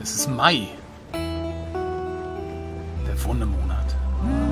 Es ist Mai. Der Wundemonat. Lenny!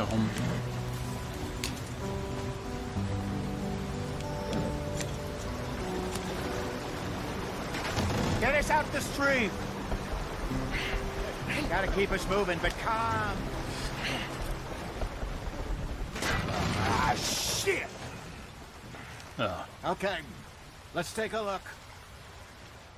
Herum. Get us out the stream! Gotta keep us moving, but calm. Ah, shit! Ja. Okay, let's take a look.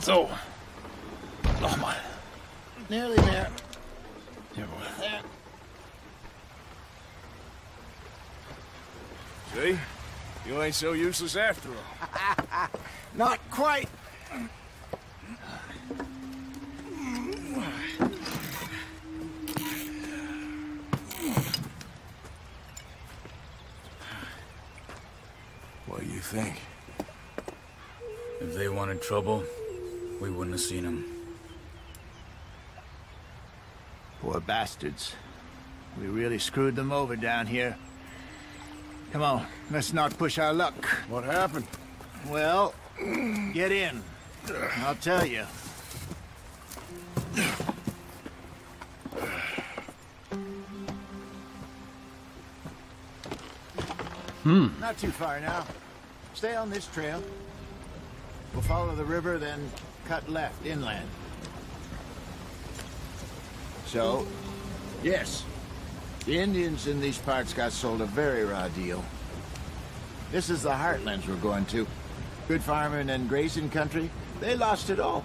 So. Nochmal. Nearly there. Jawohl. There. See? You ain't so useless after all. Not quite. What do you think? If they wanted trouble, we wouldn't have seen them. Poor bastards. We really screwed them over down here. Come on, let's not push our luck. What happened? Well, get in. I'll tell you. Hmm. Not too far now. Stay on this trail. We'll follow the river, then cut left inland. So, mm-hmm. yes, the Indians in these parts got sold a very raw deal. This is the heartlands we're going to. Good farming and grazing country, they lost it all.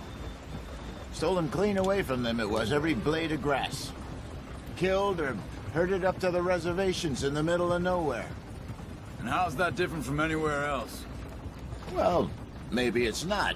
Stolen clean away from them it was, every blade of grass. Killed or herded up to the reservations in the middle of nowhere. And how's that different from anywhere else? Well, maybe it's not.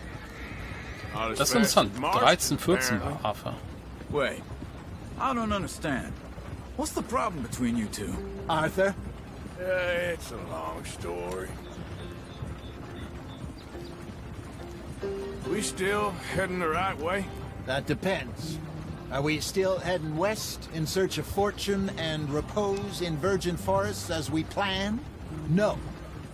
Not as Das ist interessant. 13, 14 apparently. war Arthur. Wait, I don't understand. What's the problem between you two? Arthur? Yeah, it's a long story. We still heading the right way? That depends. Are we still heading west in search of fortune and repose in virgin forests as we planned? No.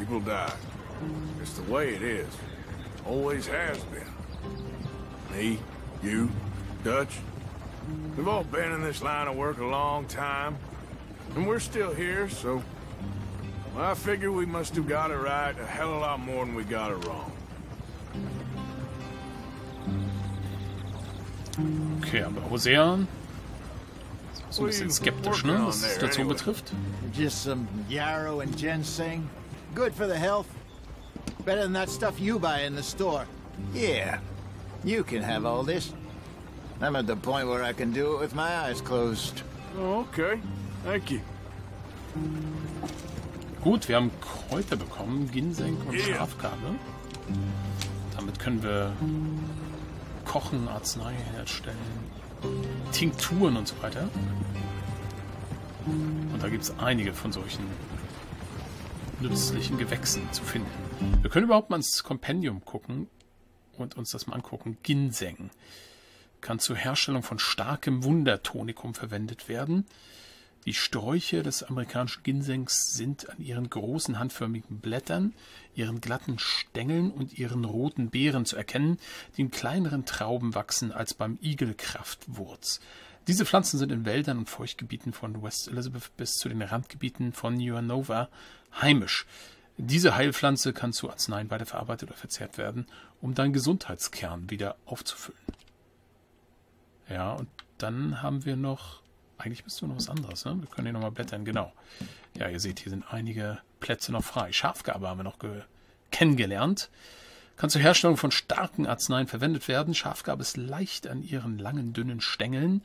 People die. It's the way it is. Always has been. Me, you, Dutch. We've all been in this line of work a long time. And we're still here, so... well, I figure we must have got it right a hell of a lot more than we got it wrong. Okay, aber Hosea ist so ein are bisschen you skeptisch, working ne, on was die there, Situation anyway? betrifft. Just some yarrow and ginseng. Good for the health. Better than that stuff you buy in the store. Yeah, you can have all this. I'm at the point where I can do it with my eyes closed. Oh, okay. Thank you. Gut, wir haben Kräuter bekommen, Ginseng und Yeah. Schafgabe. Damit können wir kochen, Arznei herstellen, Tinkturen und so weiter. Und da gibt es einige von solchen nützlichen Gewächsen zu finden. Wir können überhaupt mal ins Kompendium gucken und uns das mal angucken. Ginseng kann zur Herstellung von starkem Wundertonikum verwendet werden. Die Sträuche des amerikanischen Ginsengs sind an ihren großen handförmigen Blättern, ihren glatten Stängeln und ihren roten Beeren zu erkennen, die in kleineren Trauben wachsen als beim Igelkraftwurz. Diese Pflanzen sind in Wäldern und Feuchtgebieten von West Elizabeth bis zu den Randgebieten von New Nova heimisch. Diese Heilpflanze kann zu Arzneien weiterverarbeitet oder verzehrt werden, um deinen Gesundheitskern wieder aufzufüllen. Ja, und dann haben wir noch. Eigentlich müssten wir noch was anderes, ne? Wir können hier nochmal blättern, genau. Ja, ihr seht, hier sind einige Plätze noch frei. Schafgabe haben wir noch ge kennengelernt. Kann zur Herstellung von starken Arzneien verwendet werden. Schafgabe ist leicht an ihren langen, dünnen Stängeln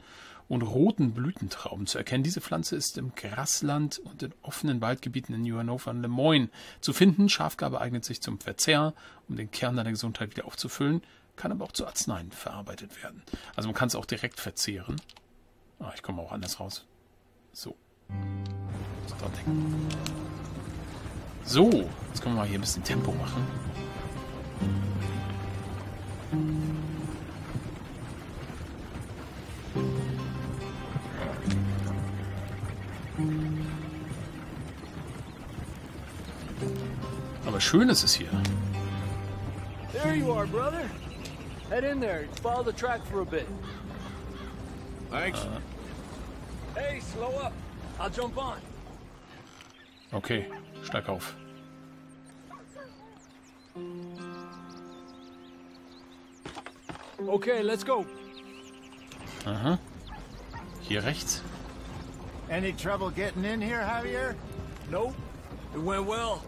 und roten Blütentrauben zu erkennen. Diese Pflanze ist im Grasland und in offenen Waldgebieten in New Hannover und Lemoyne zu finden. Schafgabe eignet sich zum Verzehr, um den Kern deiner Gesundheit wieder aufzufüllen. kann aber auch zu Arzneien verarbeitet werden. Also man kann es auch direkt verzehren. Ah, ich komme auch anders raus. So. So, jetzt können wir mal hier ein bisschen Tempo machen. Schön ist es hier. There you are, brother. Head in there. Follow the track for a bit. Thanks. Hey, slow up. I'll jump on. Okay, steig auf. Okay, let's go. Aha. Hier rechts. Any trouble getting in here, Javier? Nope. It went well.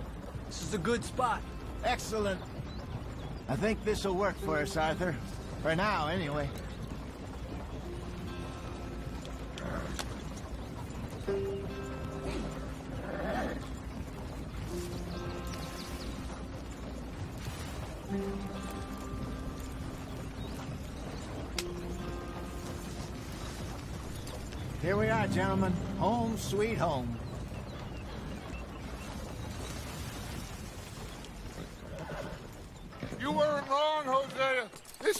This is a good spot. Excellent. I think this'll work for us, Arthur. For now, anyway. Here we are, gentlemen. Home sweet home. You weren't wrong, Hosea. This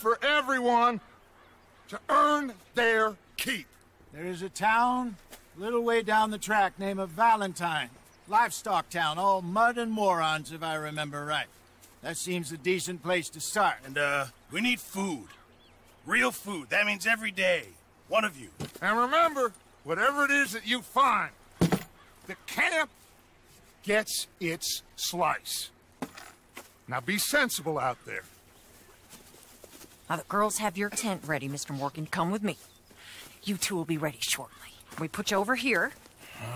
for everyone to earn their keep. There is a town a little way down the track named Valentine. Livestock town, all mud and morons, if I remember right. That seems a decent place to start. And, uh, we need food. Real food. That means every day. One of you. And remember, whatever it is that you find, the camp gets its slice. Now be sensible out there. Now the girls have your tent ready, Mr. Morgan. Come with me. You two will be ready shortly. We put you over here.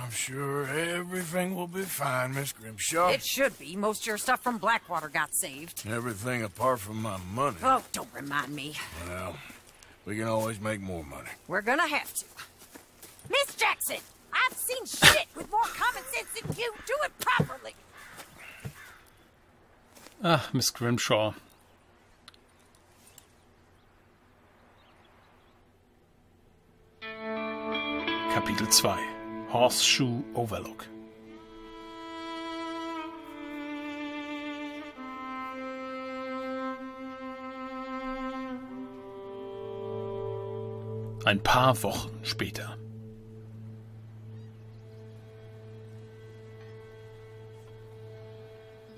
I'm sure everything will be fine, Miss Grimshaw. It should be. Most of your stuff from Blackwater got saved. Everything apart from my money. Oh, don't remind me. Well, we can always make more money. We're gonna have to. Miss Jackson, I've seen shit with more common sense than you. Do it properly. Ah, Miss Grimshaw. Kapitel 2 Horseshoe Overlook Ein paar Wochen später.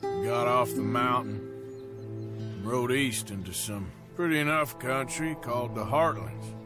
Got off the mountain. rode east into some pretty enough country called the Heartlands.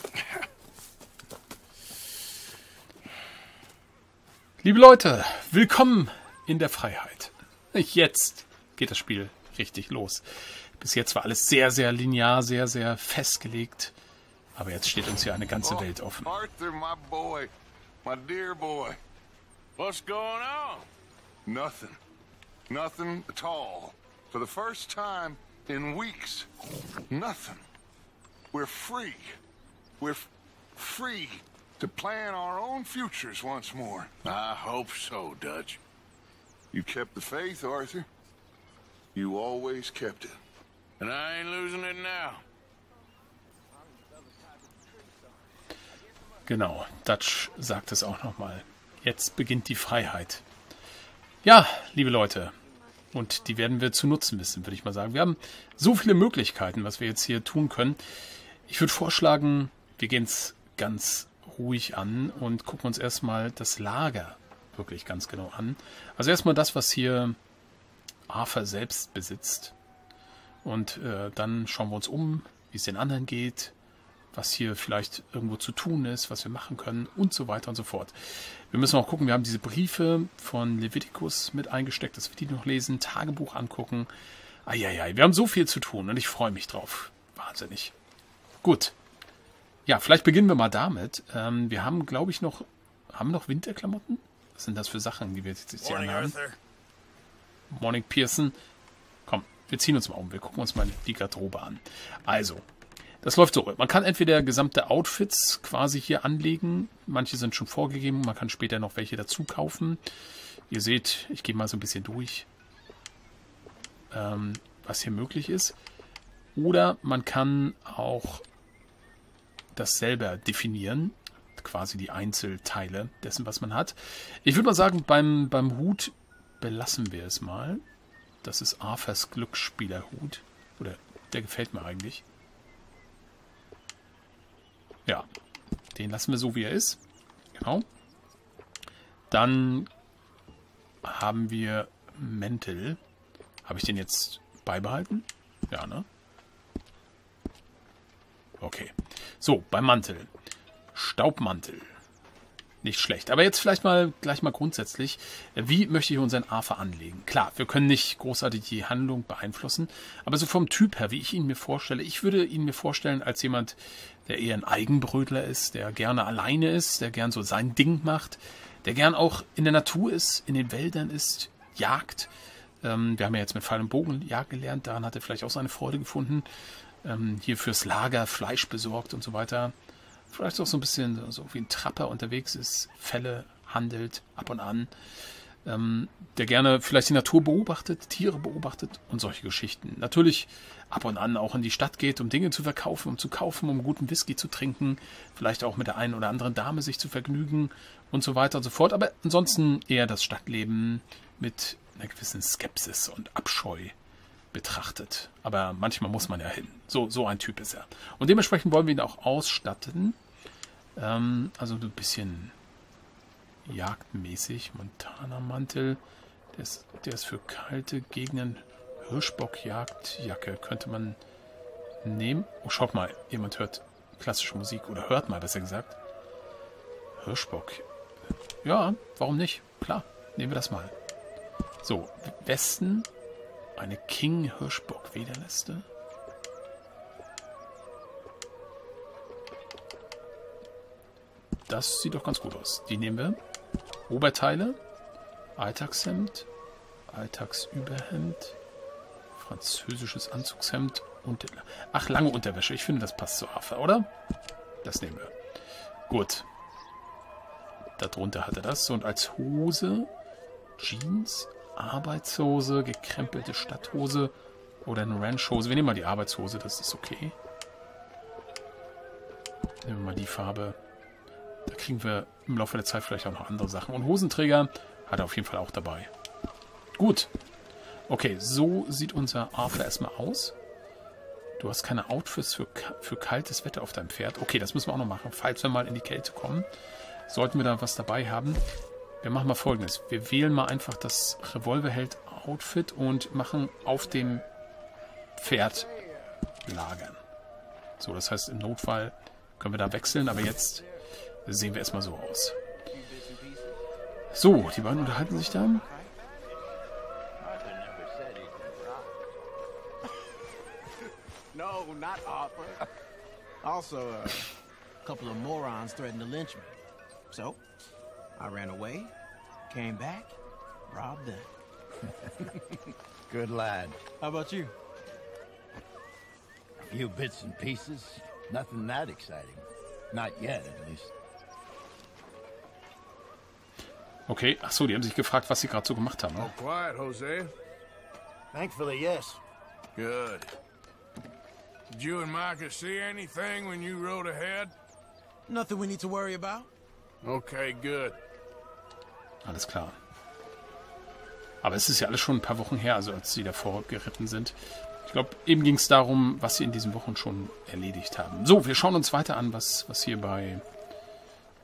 Liebe Leute, willkommen in der Freiheit. Jetzt geht das Spiel richtig los. Bis jetzt war alles sehr, sehr linear, sehr, sehr festgelegt. Aber jetzt steht uns hier eine ganze Welt offen. Arthur, my boy. My dear boy. What's going on? Nothing. Nothing at all. For the first time in weeks. Nothing. We're free. We're free to plan our own futures once more. I hope so, Dutch. You kept the faith, Arthur. You always kept it. And I ain't losing it now. Genau, Dutch sagt es auch nochmal. Jetzt beginnt die Freiheit. Ja, liebe Leute, und die werden wir zu nutzen wissen, würde ich mal sagen. Wir haben so viele Möglichkeiten, was wir jetzt hier tun können. Ich würde vorschlagen, wir gehen es ganz ruhig an und gucken uns erstmal das Lager wirklich ganz genau an. Also erstmal das, was hier Arthur selbst besitzt. Und äh, dann schauen wir uns um, wie es den anderen geht, was hier vielleicht irgendwo zu tun ist, was wir machen können und so weiter und so fort. Wir müssen auch gucken, wir haben diese Briefe von Leviticus mit eingesteckt, dass wir die noch lesen, Tagebuch angucken. Eieiei, wir haben so viel zu tun und ich freue mich drauf. Wahnsinnig. Gut. Ja, vielleicht beginnen wir mal damit. Ähm, wir haben, glaube ich, noch, haben wir noch Winterklamotten? Was sind das für Sachen, die wir jetzt hier Morning, anhaben? Arthur. Morning Pearson. Komm, wir ziehen uns mal um. Wir gucken uns mal die Garderobe an. Also, das läuft so. Man kann entweder gesamte Outfits quasi hier anlegen. Manche sind schon vorgegeben. Man kann später noch welche dazu kaufen. Ihr seht, ich gehe mal so ein bisschen durch, ähm, was hier möglich ist. Oder man kann auch das selber definieren. Quasi die Einzelteile dessen, was man hat. Ich würde mal sagen, beim, beim Hut belassen wir es mal. Das ist Arthurs Glücksspielerhut. Oder der gefällt mir eigentlich. Ja, den lassen wir so, wie er ist. Genau. Dann haben wir Mäntel. Habe ich den jetzt beibehalten? Ja, ne? Okay. So, beim Mantel. Staubmantel. Nicht schlecht. Aber jetzt vielleicht mal gleich mal grundsätzlich. Wie möchte ich unseren Afer anlegen? Klar, wir können nicht großartig die Handlung beeinflussen, aber so vom Typ her, wie ich ihn mir vorstelle, ich würde ihn mir vorstellen als jemand, der eher ein Eigenbrötler ist, der gerne alleine ist, der gern so sein Ding macht, der gern auch in der Natur ist, in den Wäldern ist, jagt. Ähm, wir haben ja jetzt mit Pfeil und Bogen Jagd gelernt, daran hat er vielleicht auch seine Freude gefunden. Ähm, hier fürs Lager Fleisch besorgt und so weiter vielleicht auch so ein bisschen so wie ein Trapper unterwegs ist, Fälle handelt ab und an, ähm, der gerne vielleicht die Natur beobachtet, Tiere beobachtet und solche Geschichten. Natürlich ab und an auch in die Stadt geht, um Dinge zu verkaufen, um zu kaufen, um guten Whisky zu trinken, vielleicht auch mit der einen oder anderen Dame sich zu vergnügen und so weiter und so fort. Aber ansonsten eher das Stadtleben mit einer gewissen Skepsis und Abscheu betrachtet. Aber manchmal muss man ja hin. So, so ein Typ ist er. Und dementsprechend wollen wir ihn auch ausstatten. Ähm, also ein bisschen jagdmäßig. Montana-Mantel. Der ist, der ist für kalte Gegenden. Hirschbock-Jagdjacke könnte man nehmen. Oh, schaut mal. Jemand hört klassische Musik. Oder hört mal, besser gesagt. Hirschbock. Ja, warum nicht? Klar, nehmen wir das mal. So, Westen eine King-Hirschbock-Federliste? Das sieht doch ganz gut aus. Die nehmen wir. Oberteile, Alltagshemd, Alltagsüberhemd, französisches Anzugshemd und... Ach, lange Unterwäsche. Ich finde, das passt zur Affe, oder? Das nehmen wir. Gut. Darunter hat er das. Und als Hose Jeans, Arbeitshose, gekrempelte Stadthose oder eine Ranchhose. Wir nehmen mal die Arbeitshose, das ist okay. Nehmen wir mal die Farbe. Da kriegen wir im Laufe der Zeit vielleicht auch noch andere Sachen. Und Hosenträger hat er auf jeden Fall auch dabei. Gut. Okay, so sieht unser Arthur erstmal aus. Du hast keine Outfits für, für kaltes Wetter auf deinem Pferd. Okay, das müssen wir auch noch machen, falls wir mal in die Kälte kommen. Sollten wir da was dabei haben. Wir machen mal folgendes. Wir wählen mal einfach das Revolverheld-Outfit und machen auf dem Pferd lagern. So, das heißt, im Notfall können wir da wechseln, aber jetzt sehen wir erstmal so aus. So, die beiden unterhalten sich dann. No, not Arthur. Also, a couple of morons threatened to lynch me. So, I ran away, came back, robbed them. Good lad. How about you? A few bits and pieces. Nothing that exciting. Not yet, at least. Okay, ach so, die haben sich gefragt, was sie gerade so gemacht haben. Ne? All quiet, Jose. Thankfully, yes. Good. Did you and Micah see anything when you rode ahead? Nothing we need to worry about. Okay, good. Alles klar. Aber es ist ja alles schon ein paar Wochen her, also als sie davor geritten sind. Ich glaube, eben ging es darum, was sie in diesen Wochen schon erledigt haben. So, wir schauen uns weiter an, was, was hier bei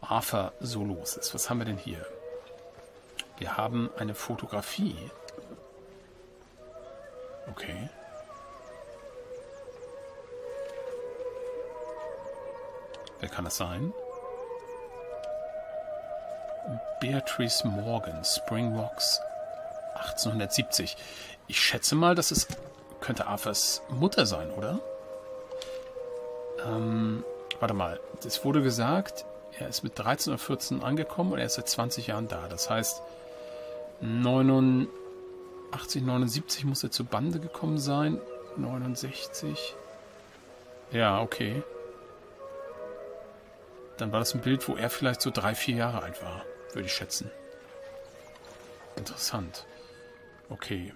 Arthur so los ist. Was haben wir denn hier? Wir haben eine Fotografie. Okay. Wer kann das sein? Beatrice Morgan, Spring Rocks, 1870. Ich schätze mal, dass es könnte Arthurs Mutter sein, oder? Ähm, warte mal. Es wurde gesagt, er ist mit 13 oder 14 angekommen und er ist seit 20 Jahren da. Das heißt, 89, 79 muss er zur Bande gekommen sein. 69. Ja, okay. Dann war das ein Bild, wo er vielleicht so drei, vier Jahre alt war, würde ich schätzen. Interessant. Okay.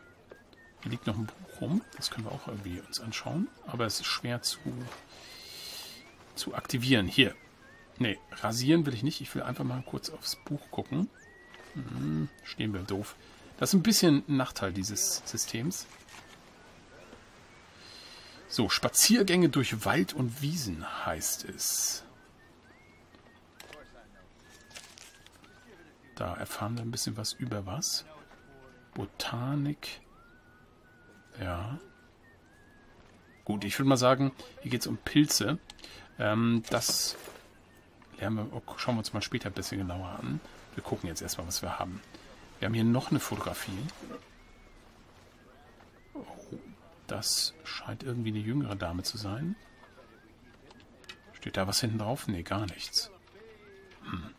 Hier liegt noch ein Buch rum. Das können wir auch irgendwie uns anschauen. Aber es ist schwer zu, zu aktivieren. Hier. Nee, rasieren will ich nicht. Ich will einfach mal kurz aufs Buch gucken. Hm, stehen wir doof. Das ist ein bisschen ein Nachteil dieses Systems. So, Spaziergänge durch Wald und Wiesen heißt es. Da erfahren wir ein bisschen was über was. Botanik. Ja. Gut, ich würde mal sagen, hier geht es um Pilze. Ähm, das lernen wir, oh, schauen wir uns mal später ein bisschen genauer an. Wir gucken jetzt erstmal, was wir haben. Wir haben hier noch eine Fotografie. Oh, das scheint irgendwie eine jüngere Dame zu sein. Steht da was hinten drauf? Nee, gar nichts. Hm.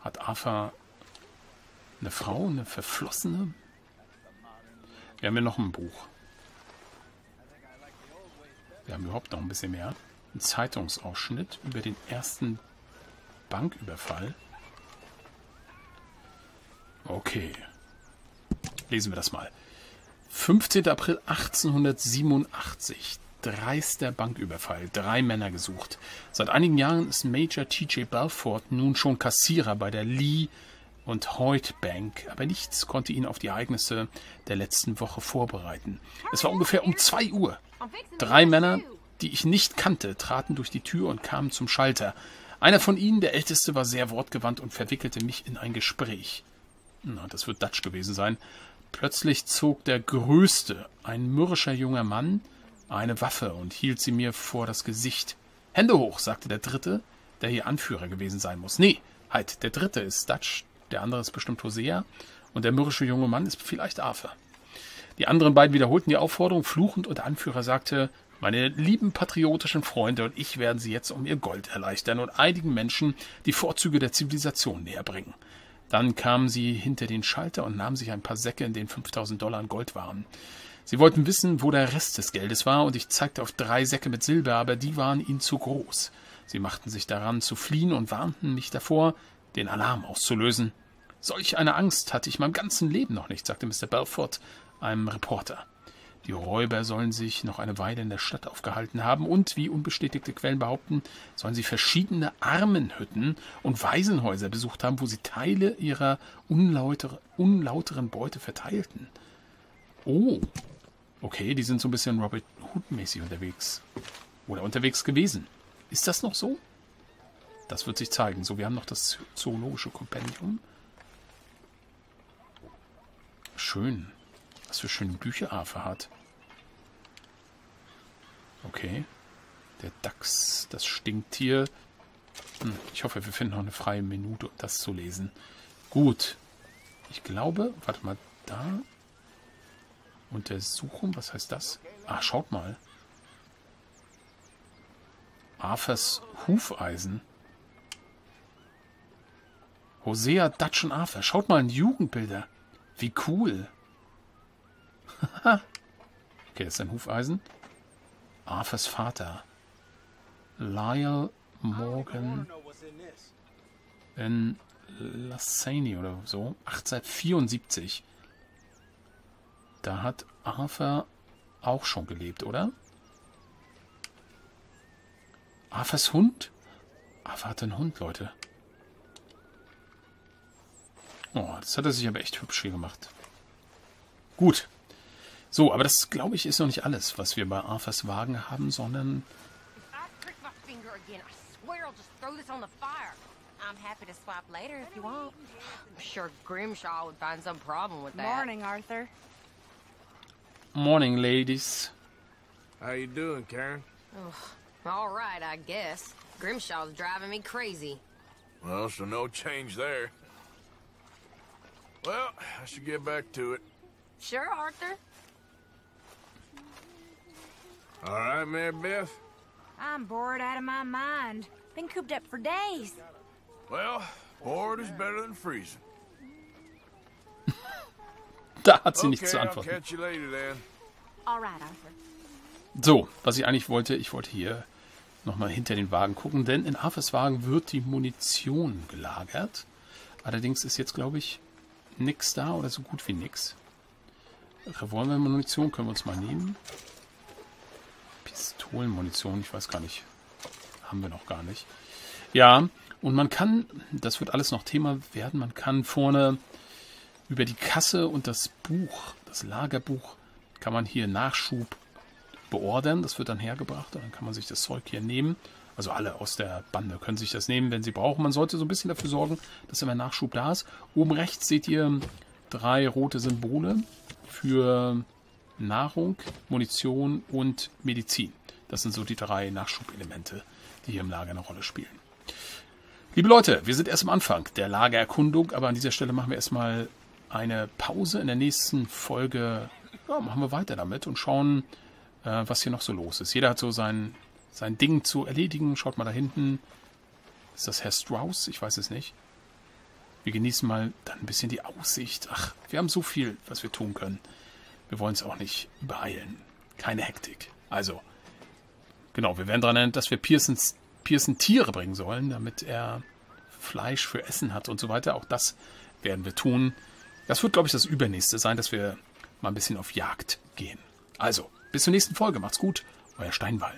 Hat Arthur eine Frau, eine verflossene? Wir haben hier noch ein Buch. Wir haben überhaupt noch ein bisschen mehr. Ein Zeitungsausschnitt über den ersten Banküberfall. Okay. Lesen wir das mal. 15. April 1887. Dreister Banküberfall. Drei Männer gesucht. Seit einigen Jahren ist Major T.J. Balford nun schon Kassierer bei der Lee und Hoyt Bank, aber nichts konnte ihn auf die Ereignisse der letzten Woche vorbereiten. Es war ungefähr um zwei Uhr. Drei Männer, die ich nicht kannte, traten durch die Tür und kamen zum Schalter. Einer von ihnen, der älteste, war sehr wortgewandt und verwickelte mich in ein Gespräch. Na, das wird Dutch gewesen sein. Plötzlich zog der Größte, ein mürrischer junger Mann, eine Waffe und hielt sie mir vor das Gesicht. Hände hoch, sagte der Dritte, der hier Anführer gewesen sein muss. Nee, halt, der Dritte ist Dutch, der andere ist bestimmt Hosea und der mürrische junge Mann ist vielleicht Arthur. Die anderen beiden wiederholten die Aufforderung fluchend und der Anführer sagte, Meine lieben patriotischen Freunde und ich werden Sie jetzt um Ihr Gold erleichtern und einigen Menschen die Vorzüge der Zivilisation näher bringen. Dann kamen sie hinter den Schalter und nahmen sich ein paar Säcke, in denen 5000 Dollar an Gold waren. Sie wollten wissen, wo der Rest des Geldes war, und ich zeigte auf drei Säcke mit Silber, aber die waren ihnen zu groß. Sie machten sich daran zu fliehen und warnten mich davor, den Alarm auszulösen. Solch eine Angst hatte ich meinem ganzen Leben noch nicht, sagte Mr. Belfort einem Reporter. Die Räuber sollen sich noch eine Weile in der Stadt aufgehalten haben und, wie unbestätigte Quellen behaupten, sollen sie verschiedene Armenhütten und Waisenhäuser besucht haben, wo sie Teile ihrer unlauter, unlauteren Beute verteilten. Oh, okay, die sind so ein bisschen Robert Hood-mäßig unterwegs. Oder unterwegs gewesen. Ist das noch so? Das wird sich zeigen. So, wir haben noch das zoologische Kompendium. Schön. Was für schöne Bücher Arthur hat. Okay. Der Dachs, das Stinktier. Hm, ich hoffe, wir finden noch eine freie Minute, um das zu lesen. Gut. Ich glaube, warte mal, da. Untersuchung, was heißt das? Ah, schaut mal. Arthurs Hufeisen. Hosea Dutch und Arthur. Schaut mal in Jugendbilder. Wie cool. okay, das ist ein Hufeisen. Arthurs Vater. Lyle Morgan in Lassani oder so. 1874. Da hat Arthur auch schon gelebt, oder? Arthurs Hund? Arthur hat einen Hund, Leute. Oh, das hat er sich aber echt hübsch hier gemacht. Gut. So, aber das, glaube ich, ist noch nicht alles, was wir bei Arthurs Wagen haben, sondern... I'm happy to swap later if you want. I'm sure Grimshaw would find some problem with that. Morning, Arthur. Morning, ladies. How you doing, Karen? Oh, all right, I guess. Grimshaw's driving me crazy. Well, so no change there. Well, I should get back to it. Sure, Arthur. All right, Mary Beth? I'm bored out of my mind. Been cooped up for days. Well, bored is better than freezing. Da hat sie okay, nichts zu I'll antworten. catch you later, then. All right, Arthur. So, was ich eigentlich wollte, ich wollte hier nochmal hinter den Wagen gucken, denn in Arthurs Wagen wird die Munition gelagert. Allerdings ist jetzt, glaube ich, nix da oder so gut wie nix. Revolvermunition können wir uns mal nehmen. Pistolenmunition, ich weiß gar nicht. Haben wir noch gar nicht. Ja, und man kann, das wird alles noch Thema werden, man kann vorne über die Kasse und das Buch, das Lagerbuch, kann man hier Nachschub beordern. Das wird dann hergebracht und dann kann man sich das Zeug hier nehmen. Also alle aus der Bande können sich das nehmen, wenn sie brauchen. Man sollte so ein bisschen dafür sorgen, dass immer Nachschub da ist. Oben rechts seht ihr drei rote Symbole für Nahrung, Munition und Medizin. Das sind so die drei Nachschubelemente, die hier im Lager eine Rolle spielen. Liebe Leute, wir sind erst am Anfang der Lagererkundung, aber an dieser Stelle machen wir erstmal eine Pause. In der nächsten Folge ja, machen wir weiter damit und schauen, äh, was hier noch so los ist. Jeder hat so sein, sein Ding zu erledigen. Schaut mal da hinten. Ist das Herr Strauss? Ich weiß es nicht. Wir genießen mal dann ein bisschen die Aussicht. Ach, wir haben so viel, was wir tun können. Wir wollen es auch nicht beeilen. Keine Hektik. Also, genau, wir werden daran erinnern, dass wir Pearsons, Pearson Tiere bringen sollen, damit er Fleisch für Essen hat und so weiter. Auch das werden wir tun. Das wird, glaube ich, das Übernächste sein, dass wir mal ein bisschen auf Jagd gehen. Also, bis zur nächsten Folge. Macht's gut. Euer Steinwall.